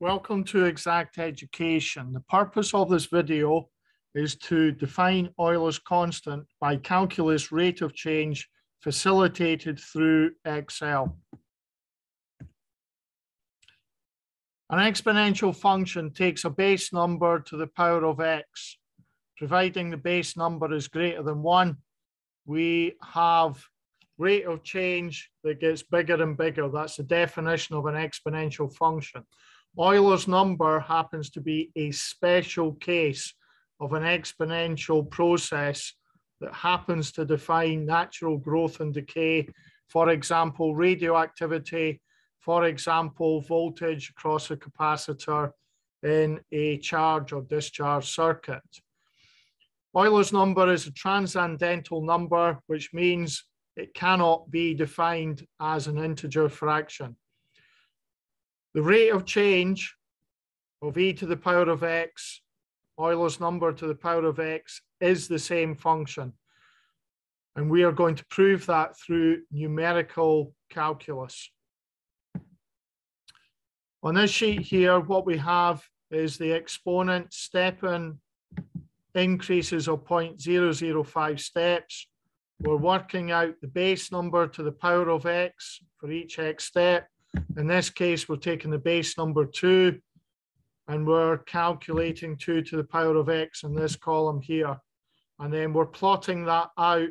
Welcome to XACT Education. The purpose of this video is to define Euler's constant by calculus rate of change facilitated through Excel. An exponential function takes a base number to the power of x. Providing the base number is greater than one, we have rate of change that gets bigger and bigger. That's the definition of an exponential function. Euler's number happens to be a special case of an exponential process that happens to define natural growth and decay. For example, radioactivity, for example, voltage across a capacitor in a charge or discharge circuit. Euler's number is a transcendental number, which means it cannot be defined as an integer fraction. The rate of change of e to the power of x, Euler's number to the power of x, is the same function. And we are going to prove that through numerical calculus. On this sheet here, what we have is the exponent stepping increases of 0.005 steps. We're working out the base number to the power of x for each x step. In this case, we're taking the base number two and we're calculating two to the power of x in this column here. And then we're plotting that out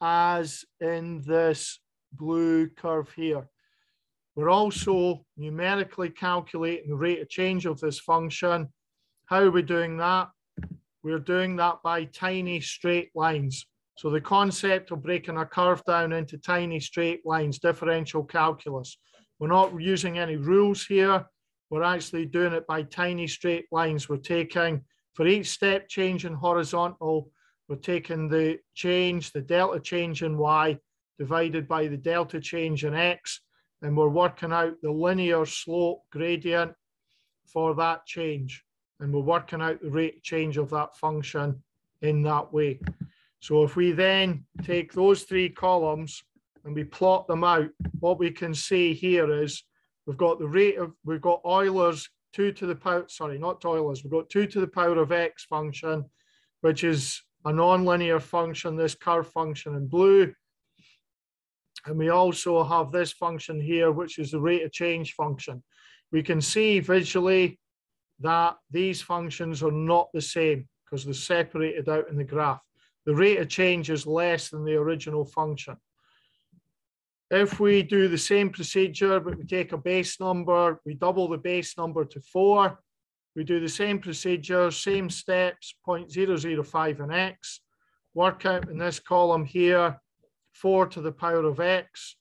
as in this blue curve here. We're also numerically calculating the rate of change of this function. How are we doing that? We're doing that by tiny straight lines. So the concept of breaking a curve down into tiny straight lines, differential calculus. We're not using any rules here. We're actually doing it by tiny straight lines. We're taking, for each step change in horizontal, we're taking the change, the delta change in y divided by the delta change in x, and we're working out the linear slope gradient for that change. And we're working out the rate change of that function in that way. So if we then take those three columns and we plot them out, what we can see here is we've got the rate of, we've got Euler's 2 to the power, sorry, not Euler's, we've got 2 to the power of x function, which is a nonlinear function, this curve function in blue. And we also have this function here, which is the rate of change function. We can see visually that these functions are not the same because they're separated out in the graph. The rate of change is less than the original function. If we do the same procedure, but we take a base number, we double the base number to four, we do the same procedure, same steps, 0.005 in x, work out in this column here, four to the power of x.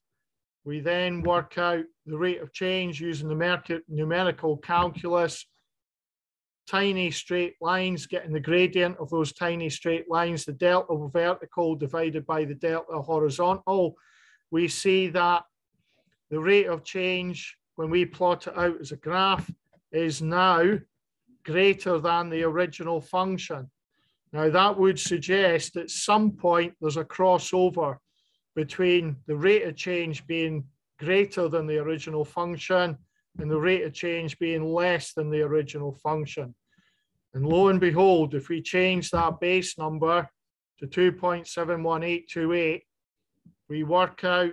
We then work out the rate of change using the numerical calculus, tiny straight lines, getting the gradient of those tiny straight lines, the delta vertical divided by the delta horizontal, we see that the rate of change when we plot it out as a graph is now greater than the original function. Now that would suggest at some point there's a crossover between the rate of change being greater than the original function and the rate of change being less than the original function. And lo and behold, if we change that base number to 2.71828, we work out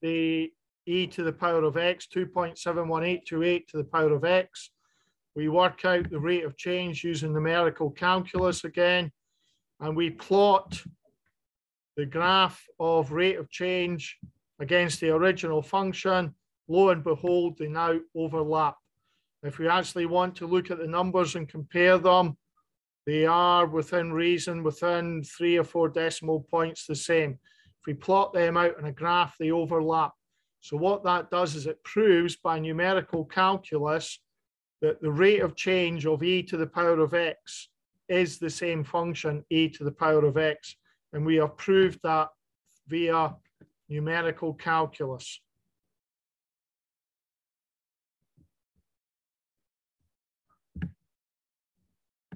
the e to the power of x, 2.71828 to the power of x. We work out the rate of change using numerical calculus again, and we plot the graph of rate of change against the original function. Lo and behold, they now overlap. If we actually want to look at the numbers and compare them, they are within reason, within three or four decimal points the same. If we plot them out in a graph, they overlap. So what that does is it proves by numerical calculus that the rate of change of e to the power of x is the same function, e to the power of x. And we have proved that via numerical calculus.